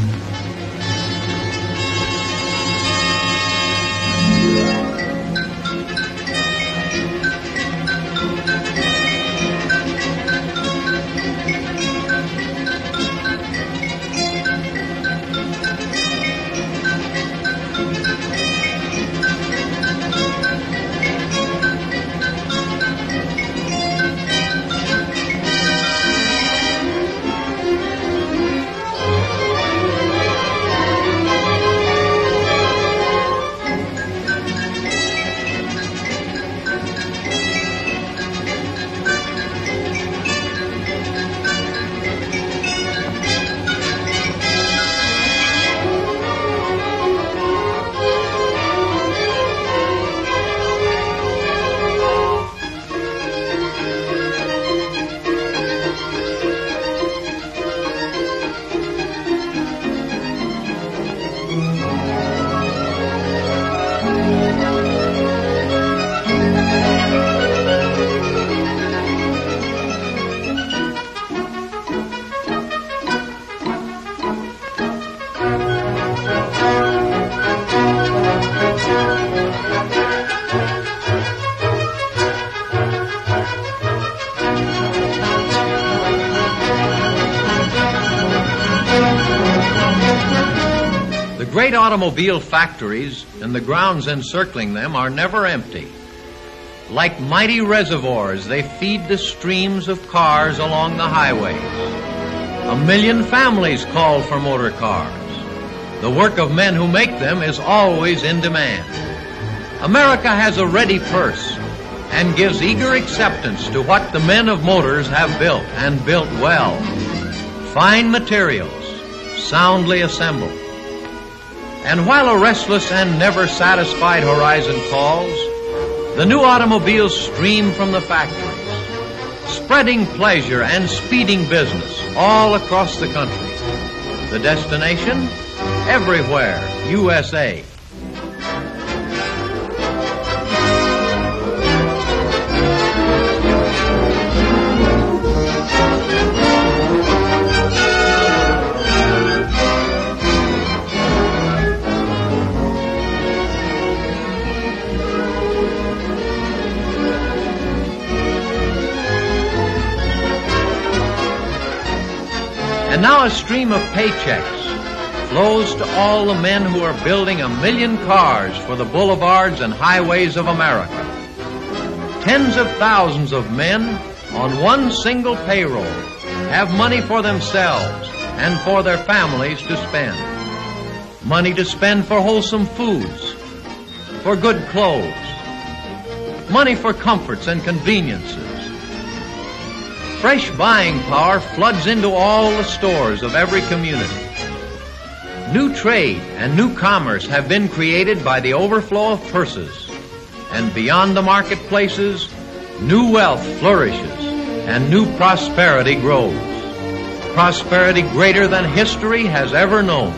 The automobile factories and the grounds encircling them are never empty. Like mighty reservoirs, they feed the streams of cars along the highways. A million families call for motor cars. The work of men who make them is always in demand. America has a ready purse and gives eager acceptance to what the men of motors have built and built well. Fine materials, soundly assembled. And while a restless and never satisfied horizon calls, the new automobiles stream from the factories, spreading pleasure and speeding business all across the country. The destination? Everywhere, USA. And now a stream of paychecks flows to all the men who are building a million cars for the boulevards and highways of America. Tens of thousands of men on one single payroll have money for themselves and for their families to spend. Money to spend for wholesome foods, for good clothes, money for comforts and conveniences. Fresh buying power floods into all the stores of every community. New trade and new commerce have been created by the overflow of purses. And beyond the marketplaces, new wealth flourishes and new prosperity grows. Prosperity greater than history has ever known.